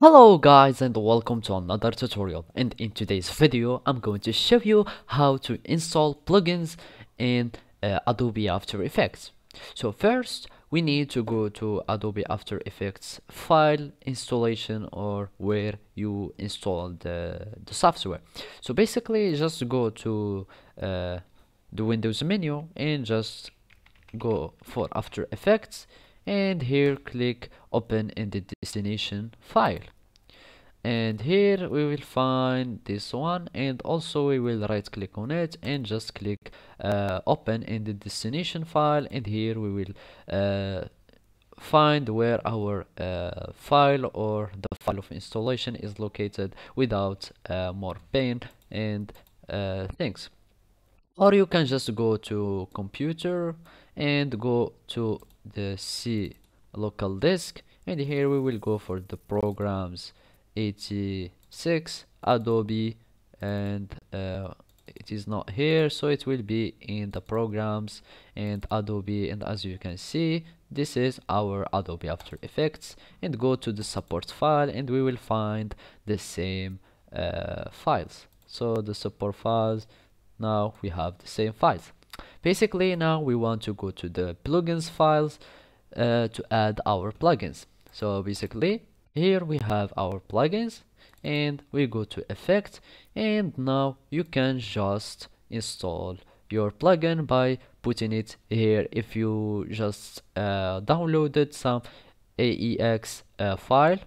Hello guys and welcome to another tutorial and in today's video I'm going to show you how to install plugins in uh, Adobe After Effects. So first we need to go to Adobe After Effects file installation or where you install the, the software. So basically just go to uh, the Windows menu and just go for After Effects and here click open in the destination file. And here we will find this one and also we will right click on it and just click uh, open in the destination file. And here we will uh, find where our uh, file or the file of installation is located without uh, more pain and uh, things or you can just go to computer and go to the C local disk and here we will go for the programs 86 Adobe and uh, it is not here so it will be in the programs and Adobe. And as you can see this is our Adobe After Effects. And go to the support file and we will find the same uh, files. So the support files now we have the same files. Basically now we want to go to the plugins files uh, to add our plugins. So basically here we have our plugins and we go to effect and now you can just install your plugin by putting it here. If you just uh, downloaded some AEX uh, file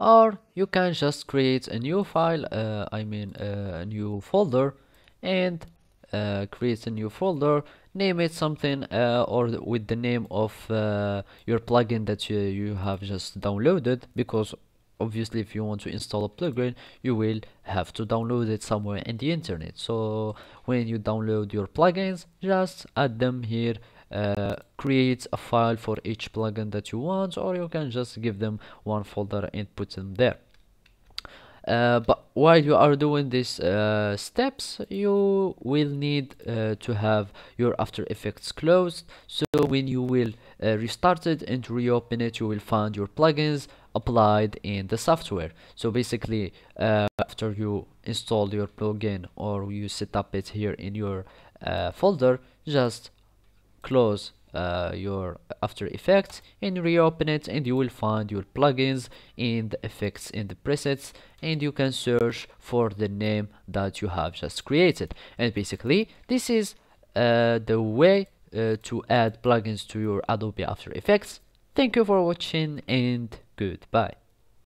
or you can just create a new file uh, I mean uh, a new folder and uh, create a new folder name it something uh, or with the name of uh, your plugin that you, you have just downloaded because obviously if you want to install a plugin you will have to download it somewhere in the internet. So when you download your plugins just add them here uh, create a file for each plugin that you want or you can just give them one folder and put them there. Uh, but while you are doing these uh, steps you will need uh, to have your after effects closed. So when you will uh, restart it and reopen it you will find your plugins applied in the software. So basically uh, after you install your plugin or you set up it here in your folder just close uh, your after effects and reopen it and you will find your plugins in the effects in the presets and you can search for the name that you have just created. And basically this is uh, the way uh, to add plugins to your Adobe After Effects. Thank you for watching and goodbye